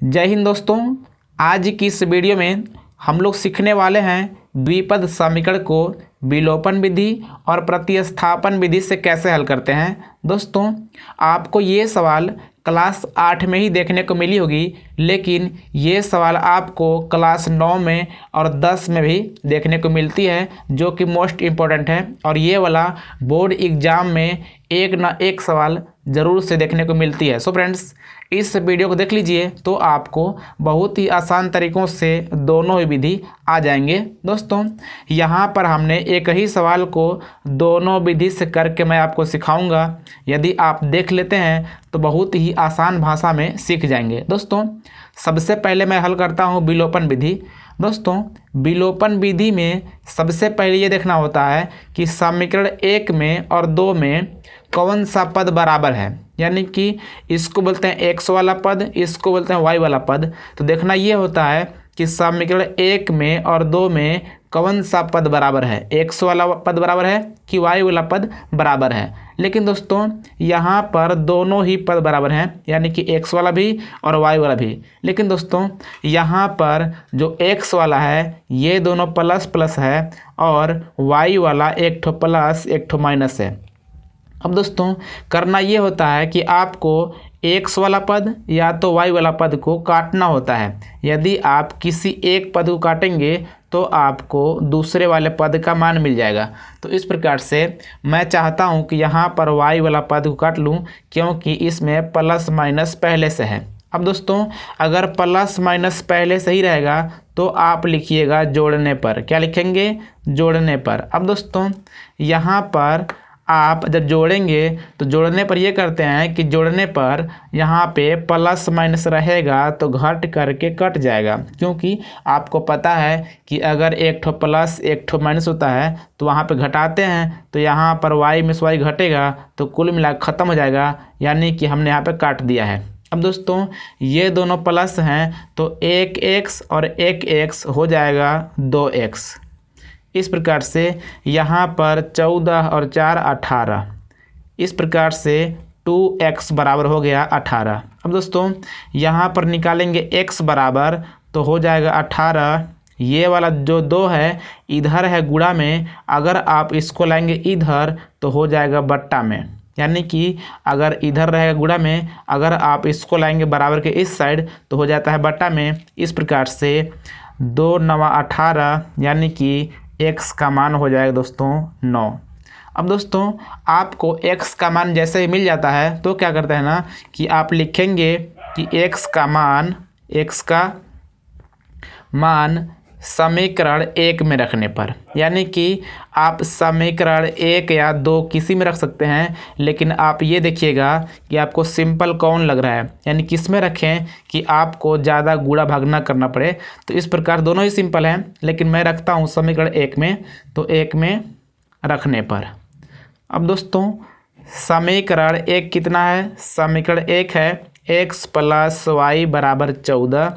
जय हिंद दोस्तों, आज की इस वीडियो में हम लोग सीखने वाले हैं द्विपद समीकरण को विलोपन विधि और प्रतिस्थापन विधि से कैसे हल करते हैं? दोस्तों, आपको ये सवाल क्लास आठ में ही देखने को मिली होगी, लेकिन ये सवाल आपको क्लास नौ में और दस में भी देखने को मिलती है, जो कि मोस्ट इम्पोर्टेंट है। और ये वाला बोर्ड एग्ज़ाम में एक ना एक सवाल ज़रूर से देखने को मिलती है। सो so फ्रेंड्स, इस वीडियो को देख लीजिए तो आपको बहुत ही आसान तरीक़ों से दोनों ही विधि आ जाएँगे। दोस्तों, यहाँ पर हमने एक ही सवाल को दोनों विधि से करके मैं आपको सिखाऊँगा। यदि आप देख लेते हैं तो बहुत ही आसान भाषा में सीख जाएँगे। दोस्तों, सबसे पहले मैं हल करता हूँ विलोपन विधि। दोस्तों, विलोपन विधि में सबसे पहले ये देखना होता है कि समीकरण एक में और दो में कौन सा पद बराबर है। यानी कि इसको बोलते हैं एक्स वाला पद, इसको बोलते हैं वाई वाला पद। तो देखना ये होता है कि समीकरण एक में और दो में कौन सा पद बराबर है? एक्स वाला पद बराबर है, कि वाई वाला पद बराबर है। लेकिन दोस्तों, यहाँ पर दोनों ही पद बराबर हैं, यानी कि एक्स वाला भी और वाई वाला भी। लेकिन दोस्तों, यहाँ पर जो एक्स वाला है, ये दोनों प्लस प्लस है और वाई वाला एक ठो प्लस, एक ठो माइनस है। अब दोस्तों, करना ये होता है कि आपको एक्स वाला पद या तो वाई वाला पद को काटना होता है। यदि आप किसी एक पद को काटेंगे तो आपको दूसरे वाले पद का मान मिल जाएगा। तो इस प्रकार से मैं चाहता हूँ कि यहाँ पर वाई वाला पद को काट लूँ, क्योंकि इसमें प्लस माइनस पहले से है। अब दोस्तों, अगर प्लस माइनस पहले से ही रहेगा तो आप लिखिएगा जोड़ने पर। क्या लिखेंगे? जोड़ने पर। अब दोस्तों, यहाँ पर आप जब जोड़ेंगे तो जोड़ने पर ये करते हैं कि जोड़ने पर यहाँ पे प्लस माइनस रहेगा तो घट करके कट जाएगा। क्योंकि आपको पता है कि अगर एक ठो प्लस, एक ठो माइनस होता है तो वहाँ पे घटाते हैं तो यहाँ पर वाई मिस वाई घटेगा तो कुल मिला ख़त्म हो जाएगा, यानी कि हमने यहाँ पे काट दिया है। अब दोस्तों, ये दोनों प्लस हैं तो एक एक्स और एक एक्स हो जाएगा दो एक्स इस प्रकार से यहाँ पर चौदह और चार अठारह। इस प्रकार से टू एक्स बराबर हो गया अठारह। अब दोस्तों, यहाँ पर निकालेंगे एक्स बराबर तो हो जाएगा अठारह। ये वाला जो दो है, इधर है गुड़ा में, अगर आप इसको लाएँगे इधर तो हो जाएगा बट्टा में। यानी कि अगर इधर रहेगा गुड़ा में, अगर आप इसको लाएँगे बराबर के इस साइड तो हो जाता है बट्टा में। इस प्रकार से दो नवा अठारह, यानी कि एक्स का मान हो जाएगा दोस्तों नौ। अब दोस्तों, आपको एक्स का मान जैसे ही मिल जाता है तो क्या करते हैं ना, कि आप लिखेंगे कि एक्स का मान, एक्स का मान समीकरण एक में रखने पर। यानी कि आप समीकरण एक या दो किसी में रख सकते हैं, लेकिन आप ये देखिएगा कि आपको सिंपल कौन लग रहा है। यानी किसमें रखें कि आपको ज़्यादा गुड़ा भाग ना करना पड़े। तो इस प्रकार दोनों ही सिंपल हैं, लेकिन मैं रखता हूँ समीकरण एक में तो एक में रखने पर। अब दोस्तों, समीकरण एक कितना है? समीकरण एक है एक्स प्लस वाई बराबर चौदह।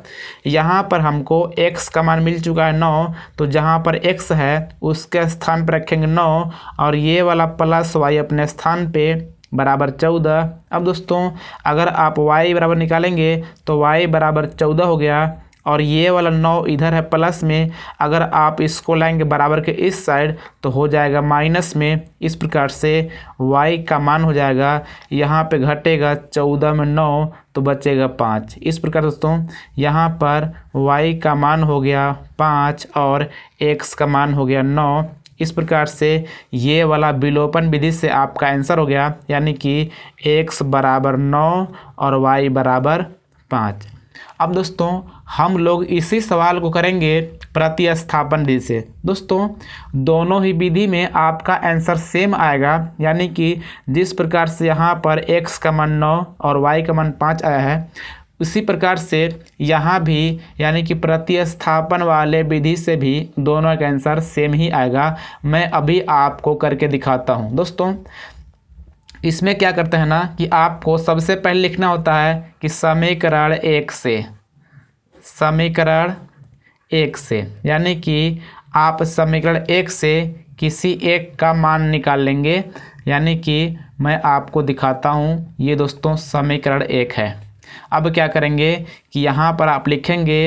यहाँ पर हमको एक्स का मान मिल चुका है नौ तो जहाँ पर एक्स है, उसके स्थान पर रखेंगे नौ, और ये वाला प्लस वाई अपने स्थान पे बराबर चौदह। अब दोस्तों, अगर आप वाई बराबर निकालेंगे तो वाई बराबर चौदह हो गया। और ये वाला नौ इधर है प्लस में। अगर आप इसको लाएँगे बराबर के इस साइड तो हो जाएगा माइनस में। इस प्रकार से y का मान हो जाएगा। यहाँ पे घटेगा चौदह में नौ तो बचेगा पाँच। इस प्रकार दोस्तों, यहाँ पर y का मान हो गया पाँच और x का मान हो गया नौ। इस प्रकार से ये वाला विलोपन विधि से आपका आंसर हो गया, यानी कि x बराबर नौ और y बराबर पाँच। अब दोस्तों, हम लोग इसी सवाल को करेंगे प्रतिस्थापन विधि से दोस्तों, दोनों ही विधि में आपका आंसर सेम आएगा, यानी कि जिस प्रकार से यहाँ पर x का मान नौ और y का मान पाँच आया है, उसी प्रकार से यहाँ भी, यानी कि प्रतिस्थापन वाले विधि से भी दोनों का आंसर सेम ही आएगा। मैं अभी आपको करके दिखाता हूँ। दोस्तों इसमें क्या करते हैं ना कि आपको सबसे पहले लिखना होता है कि समीकरण एक से, समीकरण एक से, यानी कि आप समीकरण एक से किसी एक का मान निकाल लेंगे। यानी कि मैं आपको दिखाता हूँ, ये दोस्तों समीकरण एक है। अब क्या करेंगे कि यहाँ पर आप लिखेंगे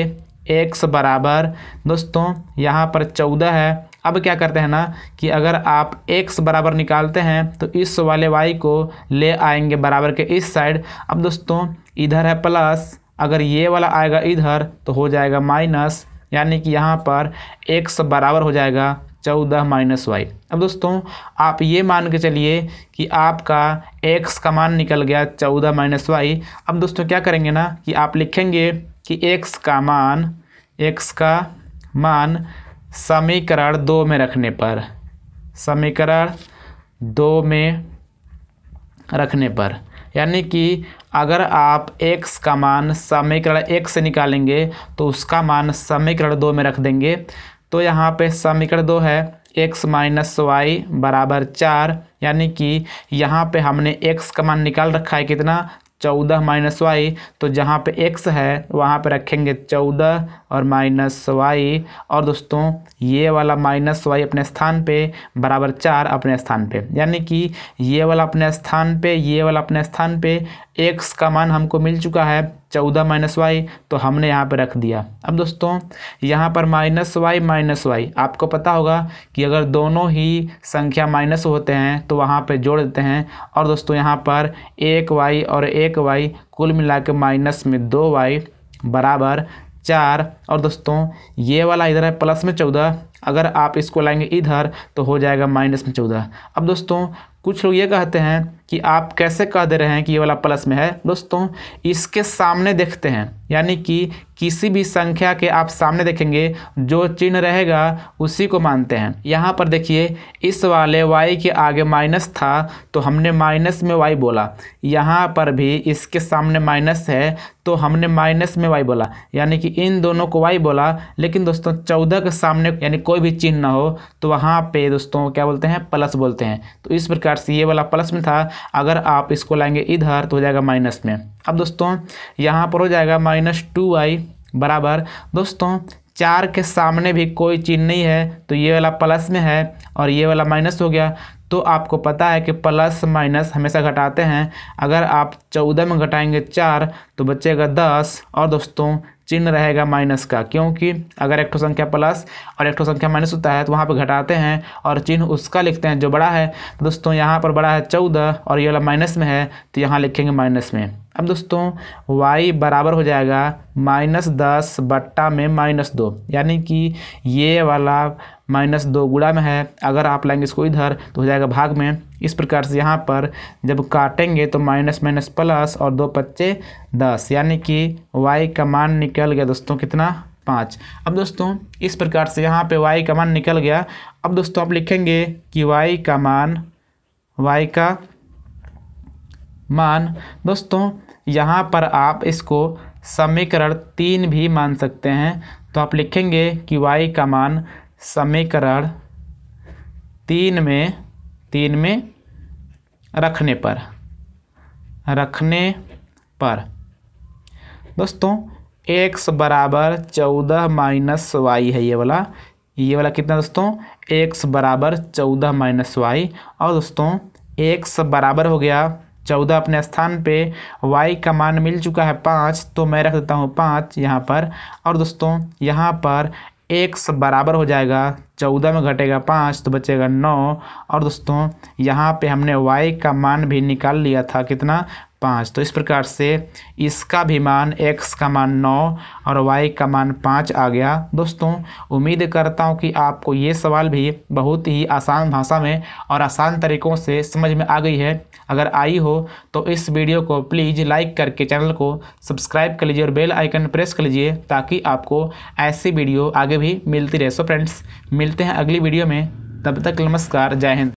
एक्स बराबर, दोस्तों यहाँ पर चौदह है अब क्या करते हैं ना कि अगर आप x बराबर निकालते हैं तो इस वाले y को ले आएँगे बराबर के इस साइड अब दोस्तों, इधर है प्लस अगर ये वाला आएगा इधर तो हो जाएगा माइनस यानी कि यहाँ पर x बराबर हो जाएगा चौदह माइनस वाई अब दोस्तों, आप ये मान के चलिए कि आपका x का मान निकल गया चौदह माइनस वाई अब दोस्तों, क्या करेंगे ना कि आप लिखेंगे कि x का मान, x का मान समीकरण दो में रखने पर, समीकरण दो में रखने पर, यानी कि अगर आप x का मान समीकरण एक से निकालेंगे तो उसका मान समीकरण दो में रख देंगे। तो यहाँ पे समीकरण दो है, x माइनस वाई बराबर चार, यानी कि यहाँ पे हमने x का मान निकाल रखा है कितना? चौदह माइनस वाई तो जहाँ पे एक्स है, वहाँ पे रखेंगे चौदह और माइनस वाई। और दोस्तों, ये वाला माइनस वाई अपने स्थान पे, बराबर चार अपने स्थान पे। यानी कि ये वाला अपने स्थान पे, ये वाला अपने स्थान पे एक्स का मान हमको मिल चुका है चौदह माइनस वाई तो हमने यहाँ पे रख दिया। अब दोस्तों, यहाँ पर माइनस वाई माइनस वाई आपको पता होगा कि अगर दोनों ही संख्या माइनस होते हैं तो वहाँ पे जोड़ देते हैं। और दोस्तों, यहाँ पर एक वाई और एक वाई कुल मिला के माइनस में दो वाई बराबर चार। और दोस्तों, ये वाला इधर है प्लस में चौदह। अगर आप इसको लाएँगे इधर तो हो जाएगा माइनस में चौदह। अब दोस्तों, कुछ लोग ये कहते हैं कि आप कैसे कह दे रहे हैं कि ये वाला प्लस में है? दोस्तों, इसके सामने देखते हैं। यानी कि किसी भी संख्या के आप सामने देखेंगे, जो चिन्ह रहेगा, उसी को मानते हैं। यहाँ पर देखिए, इस वाले y के आगे माइनस था तो हमने माइनस में y बोला। यहाँ पर भी इसके सामने माइनस है तो हमने माइनस में y बोला। यानी कि इन दोनों को y बोला। लेकिन दोस्तों, चौदह के सामने, यानी कोई भी चिन्ह ना हो तो वहाँ पे दोस्तों, क्या बोलते हैं? प्लस बोलते हैं। तो इस प्रकार से ये वाला प्लस में था। अगर आप इसको लाएँगे इधर तो हो जाएगा माइनस में। अब दोस्तों, यहाँ पर हो जाएगा माइनस टू आई बराबर। दोस्तों, चार के सामने भी कोई चिन्ह नहीं है तो ये वाला प्लस में है और ये वाला माइनस हो गया। तो आपको पता है कि प्लस माइनस हमेशा घटाते हैं। अगर आप चौदह में घटाएँगे चार तो बचेगा दस। और दोस्तों चिन्ह रहेगा माइनस का, क्योंकि अगर एक संख्या प्लस और एक संख्या माइनस होता है तो वहाँ पर घटाते हैं और चिन्ह उसका लिखते हैं जो बड़ा है। तो दोस्तों, यहाँ पर बड़ा है चौदह और ये वाला माइनस में है तो यहाँ लिखेंगे माइनस में। अब दोस्तों, y बराबर हो जाएगा माइनस दस बट्टा में माइनस दो। यानी कि ये वाला माइनस दो गुड़ा में है। अगर आप लाएँगे इसको इधर तो हो जाएगा भाग में। इस प्रकार से यहाँ पर जब काटेंगे तो माइनस माइनस प्लस और दो पच्चे दस। यानी कि y का मान निकल गया दोस्तों कितना? पाँच। अब दोस्तों, इस प्रकार से यहाँ पे y का मान निकल गया। अब दोस्तों, आप लिखेंगे कि y का मान, y का मान, दोस्तों यहाँ पर आप इसको समीकरण तीन भी मान सकते हैं। तो आप लिखेंगे कि y का मान समीकरण तीन में तीन में रखने पर रखने पर। दोस्तों एक्स बराबर चौदह माइनस वाई है ये वाला। ये वाला कितना दोस्तों? एक्स बराबर चौदह माइनस वाई और दोस्तों एक्स बराबर हो गया चौदह अपने स्थान पे वाई का मान मिल चुका है पाँच तो मैं रख देता हूँ पाँच यहाँ पर। और दोस्तों, यहाँ पर एक्स बराबर हो जाएगा, चौदह में घटेगा पाँच तो बचेगा नौ। और दोस्तों, यहाँ पे हमने वाई का मान भी निकाल लिया था, कितना? पाँच। तो इस प्रकार से इसका भी मान x का मान नौ और y का मान पाँच आ गया। दोस्तों, उम्मीद करता हूँ कि आपको ये सवाल भी बहुत ही आसान भाषा में और आसान तरीक़ों से समझ में आ गई है। अगर आई हो तो इस वीडियो को प्लीज़ लाइक करके चैनल को सब्सक्राइब कर लीजिए और बेल आइकन प्रेस कर लीजिए ताकि आपको ऐसी वीडियो आगे भी मिलती रहे। सो फ्रेंड्स, मिलते हैं अगली वीडियो में। तब तक नमस्कार, जय हिंद।